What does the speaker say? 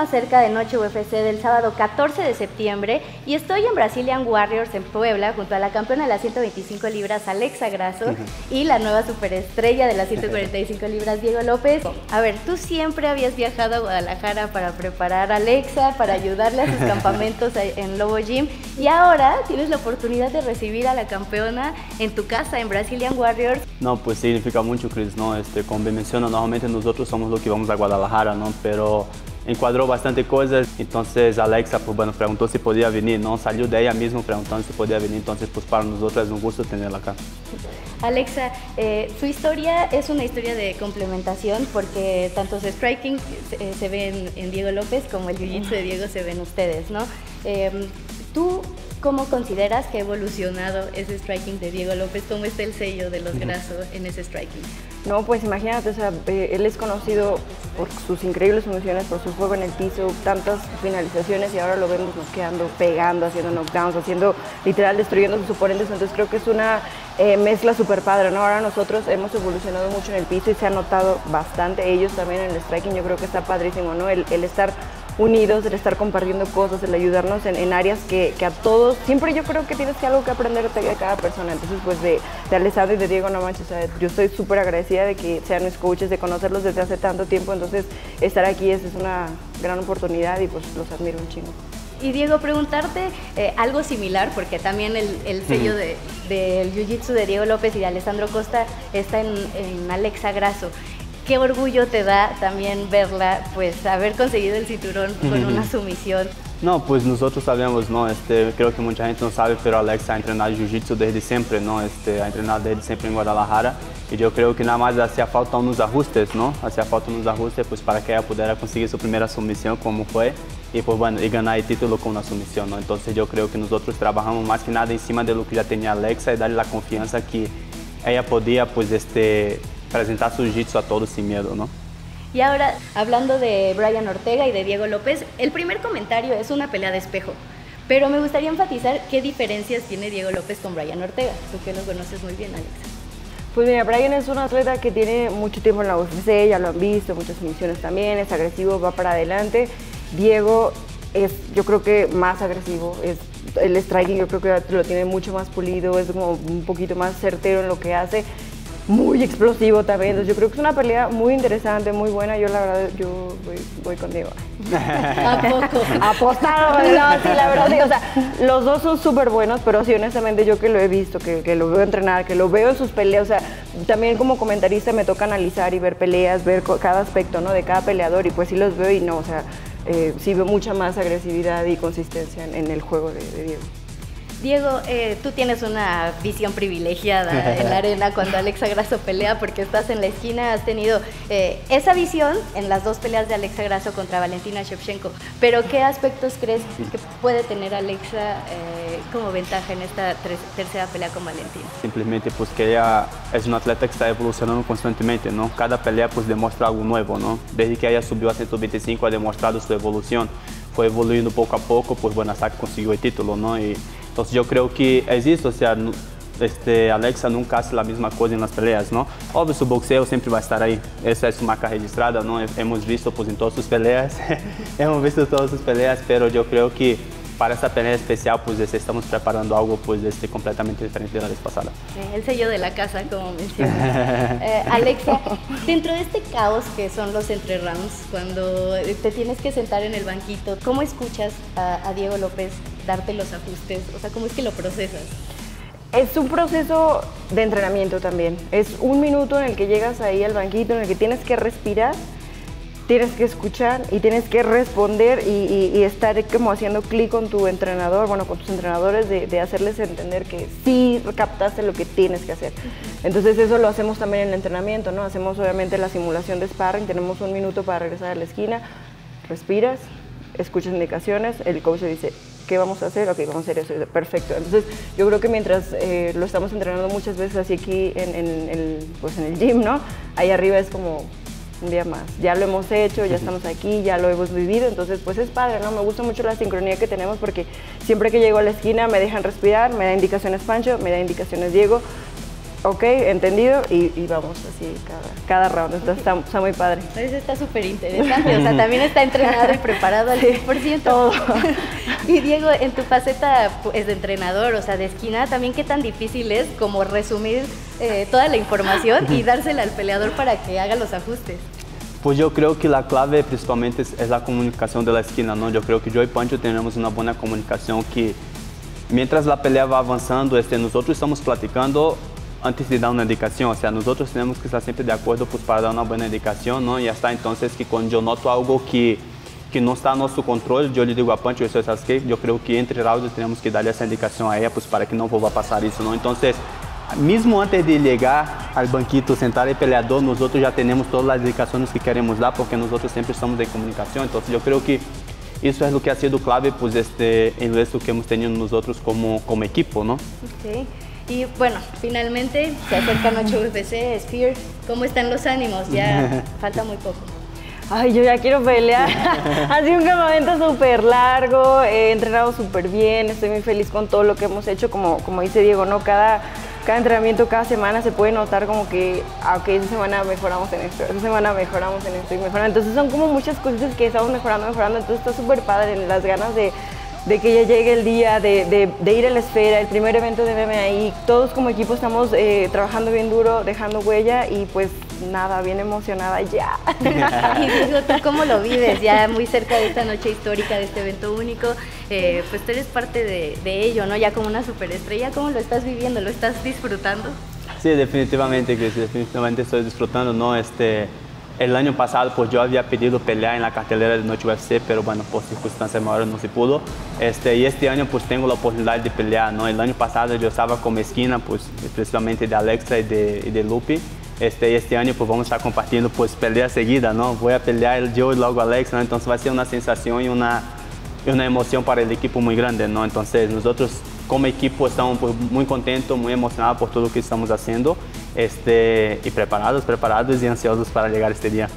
más cerca de Noche UFC del sábado 14 de septiembre y estoy en Brazilian Warriors en Puebla junto a la campeona de las 125 libras Alexa Grasso y la nueva superestrella de las 145 libras Diego López. A ver, tú siempre habías viajado a Guadalajara para preparar a Alexa, para ayudarle a sus campamentos en Lobo Gym y ahora tienes la oportunidad de recibir a la campeona en tu casa en Brazilian Warriors. No, pues significa mucho, Chris, ¿no? Este, como menciono, normalmente nosotros somos los que vamos a Guadalajara, ¿no? Pero encuadró bastante cosas, entonces Alexa pues, bueno, preguntó si podía venir, ¿no? Salió de ella mismo preguntando si podía venir, entonces pues para nosotros es un gusto tenerla acá. Alexa, eh, su historia es una historia de complementación porque tanto su striking se, se ve en, Diego López como el jiu-jitsu de Diego se ven ustedes, ¿no? Em, tú ¿Cómo consideras que ha evolucionado ese striking de Diego López? ¿Cómo está el sello de los grasos en ese striking? No, pues imagínate, o sea, eh, él es conocido por sus increíbles funciones, por su juego en el piso, tantas finalizaciones y ahora lo vemos quedando, pegando, haciendo knockdowns, haciendo literal destruyendo a sus oponentes. Entonces creo que es una eh, mezcla súper padre, ¿no? Ahora nosotros hemos evolucionado mucho en el piso y se ha notado bastante. Ellos también en el striking, yo creo que está padrísimo, ¿no? el estar unidos, el estar compartiendo cosas, el ayudarnos en, áreas que, a todos, siempre yo creo que tienes que algo que aprender de cada persona. Entonces, pues de, de Alessandro y de Diego, no manches, yo estoy súper agradecida de que sean mis coaches, de conocerlos desde hace tanto tiempo. Entonces, estar aquí es, es una gran oportunidad y pues los admiro un chingo. Y Diego, preguntarte eh, algo similar, porque también el, sello del Jiu-Jitsu de Diego López y de Alessandro Costa está en, en Alexa Grasso qué orgullo te da también verla, pues haber conseguido el cinturón con una sumisión. No, pues nosotros sabemos, ¿no? Este, creo que mucha gente no sabe, pero Alex ha entrenado Jiu-Jitsu desde siempre, ¿no? Este, ha entrenado desde siempre en Guadalajara y yo creo que nada más hacía falta unos ajustes, ¿no? Hacía falta unos ajustes pues, para que ella pudiera conseguir su primera sumisión como fue y pues bueno, y ganar el título con una sumisión, ¿no? Entonces yo creo que nosotros trabajamos más que nada encima de lo que ya tenía Alexa y darle la confianza que ella podía pues este presentar su jiu-jitsu a todos sin miedo, ¿no? Y ahora, hablando de Brian Ortega y de Diego López, el primer comentario es una pelea de espejo. Pero me gustaría enfatizar qué diferencias tiene Diego López con Brian Ortega, tú que lo conoces muy bien, Alex. Pues mira, Brian es un atleta que tiene mucho tiempo en la UFC, ya lo han visto, muchas misiones también, es agresivo, va para adelante. Diego es, yo creo que más agresivo, es, el striking yo creo que lo tiene mucho más pulido, es como un poquito más certero en lo que hace muy explosivo también. Entonces yo creo que es una pelea muy interesante, muy buena. Yo la verdad, yo voy, voy contigo. ¿A poco? Apostado, no, sí, la verdad, sí, o sea, los dos son súper buenos, pero sí, honestamente, yo que lo he visto, que, que, lo veo entrenar, que lo veo en sus peleas, o sea, también como comentarista me toca analizar y ver peleas, ver cada aspecto, ¿no? De cada peleador, y pues sí los veo y no, o sea, eh, sí veo mucha más agresividad y consistencia en, el juego de, de Diego. Diego, eh, tú tienes una visión privilegiada en la arena cuando Alexa Grasso pelea porque estás en la esquina, has tenido eh, esa visión en las dos peleas de Alexa Grasso contra Valentina Shevchenko. Pero ¿qué aspectos crees que puede tener Alexa eh, como ventaja en esta tercera pelea con Valentina? Simplemente pues que ella es una atleta que está evolucionando constantemente, ¿no? Cada pelea pues demuestra algo nuevo, ¿no? Desde que ella subió a 125 ha demostrado su evolución. Fue evoluindo poco a poco, pues que consiguió el título, ¿no? Y, entonces yo creo que es esto, o sea, este, Alexa nunca hace la misma cosa en las peleas, ¿no? Obvio, su boxeo siempre va a estar ahí. Esa es su marca registrada, ¿no? Hemos visto pues, en todas sus peleas, hemos visto todas sus peleas, pero yo creo que para esta pelea especial pues este, estamos preparando algo pues este, completamente diferente de la vez pasada. El sello de la casa, como mencionas. eh, Alexa, dentro de este caos que son los entre rounds, cuando te tienes que sentar en el banquito, ¿cómo escuchas a, a Diego López darte los ajustes? O sea, ¿cómo es que lo procesas? Es un proceso de entrenamiento también. Es un minuto en el que llegas ahí al banquito, en el que tienes que respirar, tienes que escuchar y tienes que responder y, estar como haciendo clic con tu entrenador, bueno, con tus entrenadores, de, hacerles entender que sí captaste lo que tienes que hacer. Entonces eso lo hacemos también en el entrenamiento, ¿no? Hacemos obviamente la simulación de sparring, tenemos un minuto para regresar a la esquina, respiras, escuchas indicaciones, el coach dice, ¿qué vamos a hacer? Ok, vamos a hacer eso, perfecto. Entonces, yo creo que mientras eh, lo estamos entrenando muchas veces así aquí en, el, pues en el gym, ¿no? Ahí arriba es como un día más. Ya lo hemos hecho, ya estamos aquí, ya lo hemos vivido, entonces pues es padre, ¿no? Me gusta mucho la sincronía que tenemos porque siempre que llego a la esquina me dejan respirar, me da indicaciones Pancho, me da indicaciones Diego, ok, entendido, y, vamos así cada, cada round. Está, está, muy padre. Eso está súper interesante, o sea, también está entrenado y preparado al 100%. Todo. y Diego, en tu faceta pues, de entrenador, o sea, de esquina, también qué tan difícil es como resumir eh, toda la información y dársela al peleador para que haga los ajustes. Pues yo creo que la clave principalmente es, la comunicación de la esquina, ¿no? Yo creo que yo y Pancho tenemos una buena comunicación que mientras la pelea va avanzando, este, nosotros estamos platicando antes de dar una indicación, o sea, nosotros tenemos que estar siempre de acuerdo pues, para dar una buena indicación, ¿no? Y hasta entonces que cuando yo noto algo que, que no está a nuestro control, yo le digo a Pancho, eso es que yo creo que entre rounds tenemos que darle esa indicación a ella pues, para que no vuelva a pasar eso, ¿no? Entonces, mesmo antes de llegar al banquito, sentar el peleador, nosotros ya tenemos todas las indicaciones que queremos dar porque nosotros siempre estamos en comunicación. Entonces yo creo que eso es lo que ha sido clave pues, este, en esto que hemos tenido nosotros como, como equipo. ¿no? Okay. Y bueno, finalmente se acerca Noche UFC, Sphere. ¿Cómo están los ánimos? Ya falta muy poco. Ay, yo ya quiero pelear. ha sido un campamento súper largo, he entrenado súper bien, estoy muy feliz con todo lo que hemos hecho, como, como dice Diego, ¿no? Cada, cada entrenamiento, cada semana se puede notar como que, ah, ok, esa semana mejoramos en esto, esa semana mejoramos en esto y mejoramos. Entonces son como muchas cosas que estamos mejorando, mejorando. Entonces está súper padre las ganas de, de, que ya llegue el día, de, de, de, ir a la esfera, el primer evento de MMA. Todos como equipo estamos eh, trabajando bien duro, dejando huella y pues nada, bien emocionada ya. y ¿tú cómo lo vives? Ya muy cerca de esta noche histórica, de este evento único, eh, pues tú eres parte de, de, ello, ¿no? Ya como una superestrella, ¿cómo lo estás viviendo? ¿Lo estás disfrutando? Sí, definitivamente, Cris, definitivamente estoy disfrutando, ¿no? Este, el año pasado pues yo había pedido pelear en la cartelera de Noche UFC, pero bueno, por circunstancias mayores no se pudo. Este, y este año pues tengo la oportunidad de pelear, ¿no? El año pasado yo estaba con mi esquina, pues especialmente de Alexa y de, y de Lupi. Este, este año pues vamos a estar compartiendo pues pelea seguida, ¿no? Voy a pelear yo y luego Alex, ¿no? Entonces va a ser una sensación y una, y una emoción para el equipo muy grande, ¿no? Entonces nosotros como equipo estamos pues, muy contentos, muy emocionados por todo lo que estamos haciendo este, y preparados, preparados y ansiosos para llegar a este día.